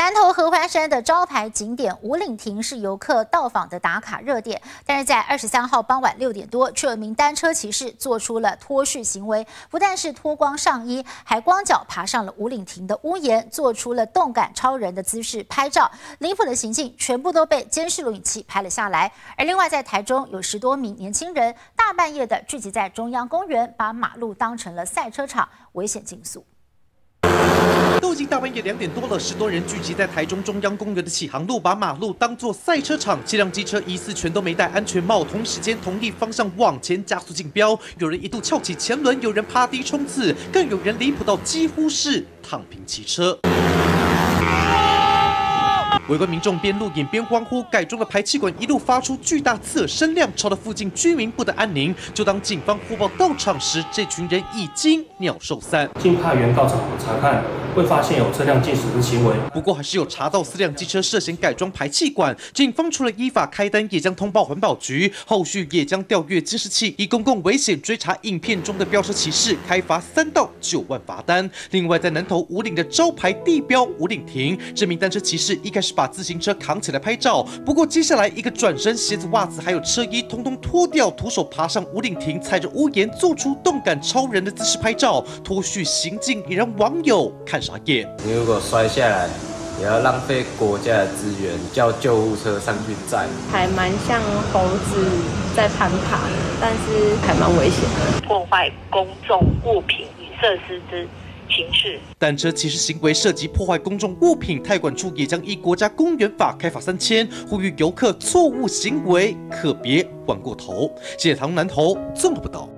南投合欢山的招牌景点五岭亭是游客到访的打卡热点，但是在二十三号傍晚六点多，却有名单车骑士做出了脱序行为，不但是脱光上衣，还光脚爬上了五岭亭的屋檐，做出了动感超人的姿势拍照，离谱的行径全部都被监视录影器拍了下来。而另外在台中有十多名年轻人大半夜的聚集在中央公园，把马路当成了赛车场，危险竞速。都已经大半夜两点多了，十多人聚集在台中中央公园的启航路，把马路当作赛车场。七辆机车疑似全都没戴安全帽，同时间同一方向往前加速竞标。有人一度翘起前轮，有人趴低冲刺，更有人离谱到几乎是躺平骑车。围观民众边录影边欢呼，改装的排气管一路发出巨大刺耳声量，吵得附近居民不得安宁。就当警方呼报到场时，这群人已经鸟兽散。经派员到场查看，未发现有车辆进驶的行为。不过还是有查到四辆机车涉嫌改装排气管，警方除了依法开单，也将通报环保局，后续也将调阅监视器，以公共危险追查影片中的飙车骑士，开罚三到九万罚单。另外，在南投五岭的招牌地标五岭亭，这名单车骑士一开始把自行车扛起来拍照，不过接下来一个转身，鞋子、袜子还有车衣通通脱掉，徒手爬上五岭亭，踩着屋檐，做出动感超人的姿势拍照，脱序行径也让网友看傻眼。你如果摔下来，也要浪费国家的资源，叫救护车上去载，还蛮像猴子在攀爬，但是还蛮危险的，破坏公众物品与设施之。形式单车骑士行为涉及破坏公众物品，太管处也将依国家公园法开罚三千，呼吁游客错误行为可别玩过头。谢谢唐南头综合报道。